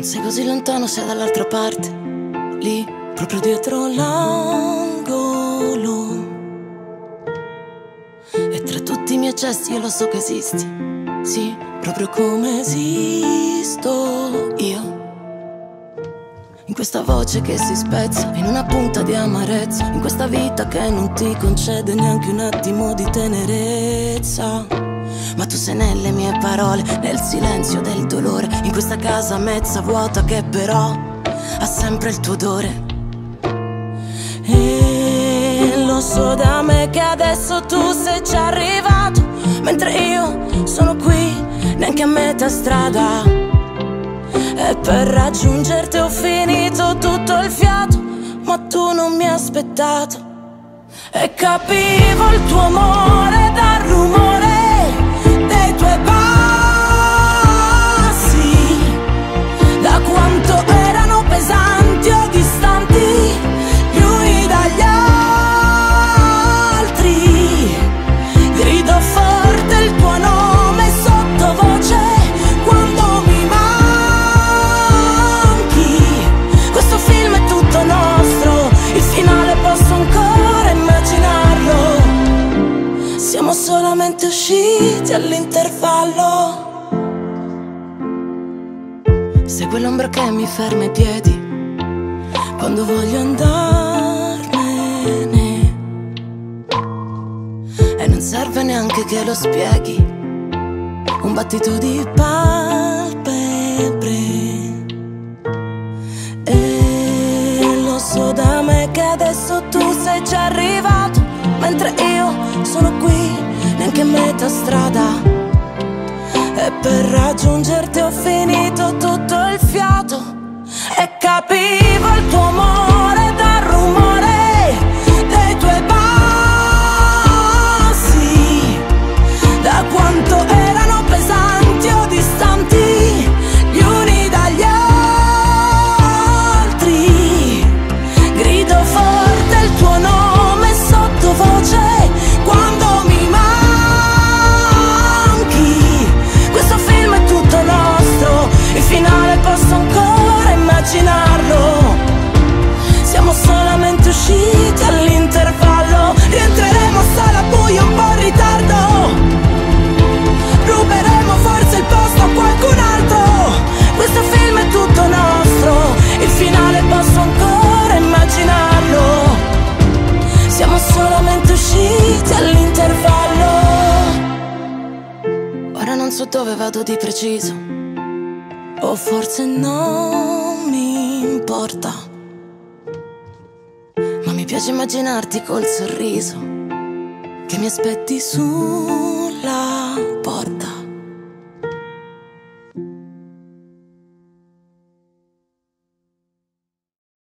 Sei così lontano, sei dall'altra parte, lì, proprio dietro l'angolo. E tra tutti i miei gesti io lo so che esisti, sì, proprio come esisto io. In questa voce che si spezza, in una punta di amarezza, in questa vita che non ti concede neanche un attimo di tenerezza. Sei nelle mie parole, nel silenzio del dolore, in questa casa mezza vuota che però ha sempre il tuo odore. E lo so da me che adesso tu sei già arrivato, mentre io sono qui, neanche a metà strada. E per raggiungerti ho finito tutto il fiato, ma tu non mi hai aspettato. E capivo il tuo amore dal rumore solamente usciti all'intervallo. Sei quell'ombra che mi ferma i piedi quando voglio andarmene. E non serve neanche che lo spieghi. Un battito di palpebre. E lo so da me che adesso tu sei già arrivato. Mentre io neanche a metà strada. E per raggiungerti ho finito tutto il fiato. Dove vado di preciso, o forse non mi importa. Ma mi piace immaginarti col sorriso che mi aspetti su